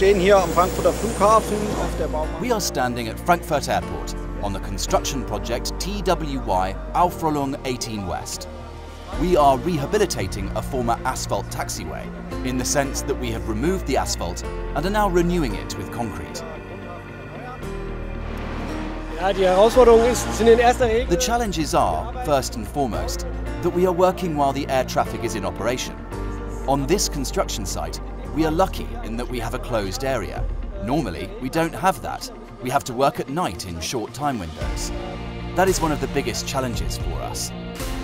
We are standing at Frankfurt Airport on the construction project TWY Aufrollung 18 West. We are rehabilitating a former asphalt taxiway in the sense that we have removed the asphalt and are now renewing it with concrete. Ja, die Herausforderung ist, sind in erster Regel The challenges are, first and foremost, that we are working while the air traffic is in operation. On this construction site, we are lucky in that we have a closed area. Normally, we don't have that. We have to work at night in short time windows. That is one of the biggest challenges for us.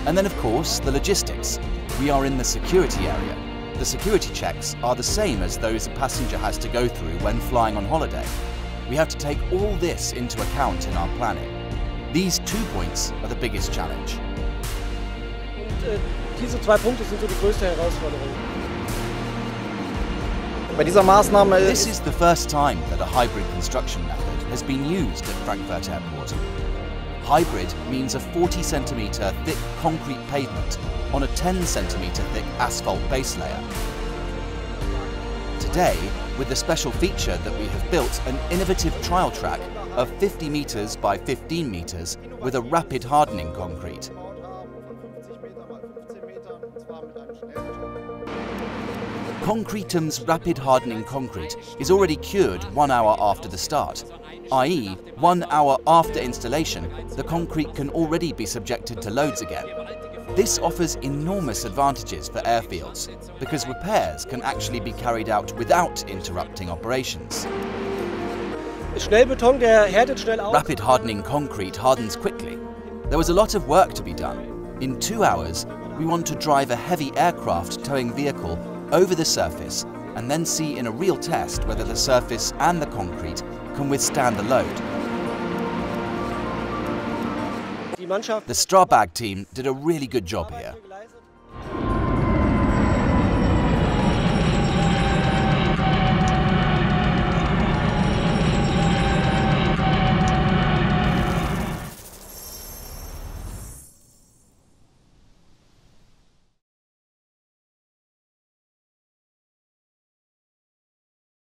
And then, of course, the logistics. We are in the security area. The security checks are the same as those a passenger has to go through when flying on holiday. We have to take all this into account in our planning. These two points are the biggest challenge. und äh, diese zwei Punkte sind so die größte Herausforderung. Bei dieser Maßnahme This is the first time that a hybrid construction method has been used at Frankfurt Airport. Hybrid means a 40 centimetre thick concrete pavement on a 10 centimetre thick asphalt base layer. Today, with the special feature that we have built an innovative trial track of 50 metres by 15 metres with a rapid hardening concrete. Concretum's rapid hardening concrete is already cured one hour after the start, i.e., one hour after installation, the concrete can already be subjected to loads again. This offers enormous advantages for airfields because repairs can actually be carried out without interrupting operations. Schnellbeton, der härtet schnell aus. Rapid hardening concrete hardens quickly. There was a lot of work to be done. In two hours, we want to drive a heavy aircraft towing vehicle over the surface and then see in a real test whether the surface and the concrete can withstand the load. The STRABAG team did a really good job here.